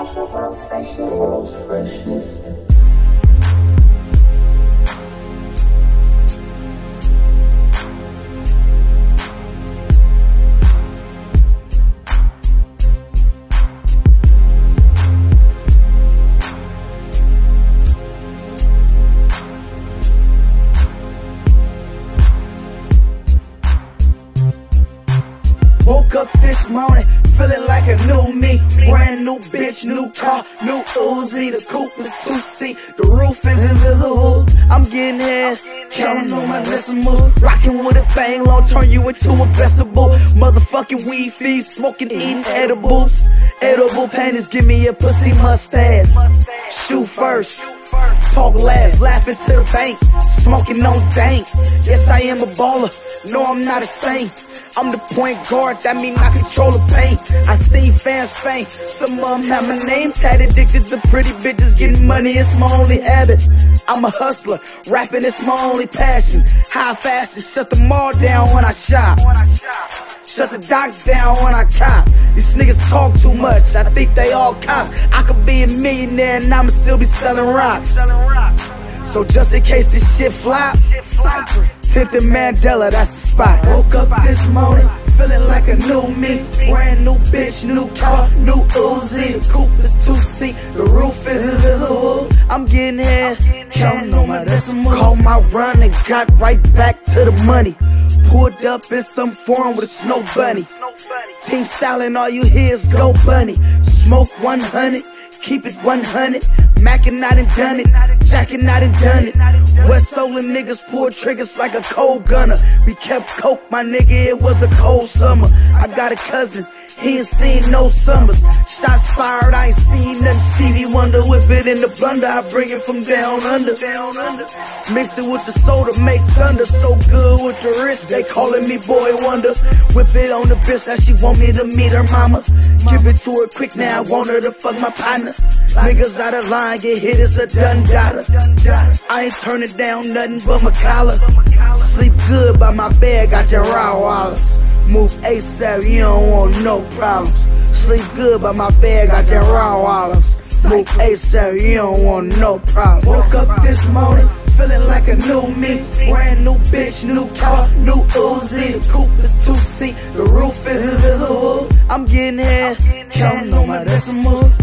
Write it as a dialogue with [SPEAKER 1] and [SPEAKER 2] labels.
[SPEAKER 1] freshest, world's freshest, world's freshest.
[SPEAKER 2] Woke up this morning feeling like a new me. Brand new bitch, new car, new Uzi. The coupe is two seat, the roof is invisible. I'm getting here, counting on my decimals. Rocking with a thing, long turn you into a vegetable. Motherfucking weed feed, smoking, eating edibles. Edible panties, give me a pussy mustache. Shoot first. Talk last, laughing to the bank, smoking on dank. Yes, I am a baller. No, I'm not a saint. I'm the point guard, that mean I control the paint. I see fans faint, some of them have my name tag addicted to pretty bitches, getting money, it's my only habit. I'm a hustler, rapping is my only passion. High fashion, shut them all down when I shop. Shut the docks down when I cop. These niggas talk too much, I think they all cops. I could be a millionaire and I'ma still be selling rocks. So just in case this shit flop, Cypress. Tenth and Mandela, that's the spot. Woke up this morning, feeling like a new me. Brand new bitch, new car, new Uzi. The coupe is two seat, the roof is invisible. I'm getting here, counting on my decimals. Called my run and got right back to the money. Pulled up in some foreign with a snow bunny. Team styling, all you hear is go bunny. Smoke 100, keep it 100. Mackin' I done done it, jacking I done done it. West Solin niggas pull triggers like a cold gunner. We kept coke, my nigga, it was a cold summer. I got a cousin, he ain't seen no summers. Shots fired, I ain't seen nothing. Stevie Wonder, whip it in the blunder. I bring it from down under. Mix it with the soda, make thunder. So good with the wrist, they calling me Boy Wonder. Whip it on the bitch, that she want me to meet her mama. Give it to her quick now, I want her to fuck my partner. Niggas out of line, get hit, it's a done data. I ain't turning down nothing but my collar. Sleep good by my bed, got your raw wallets. Move ASAP, you don't want no problems. Sleep good by my bed, got your raw wallets. Move ASAP, you don't want no problems. Woke up this morning, feeling like a new me. Brand new bitch, new car, new Uzi. The coupe is two seat, the roof is invisible. I'm getting here, counting on my decimals.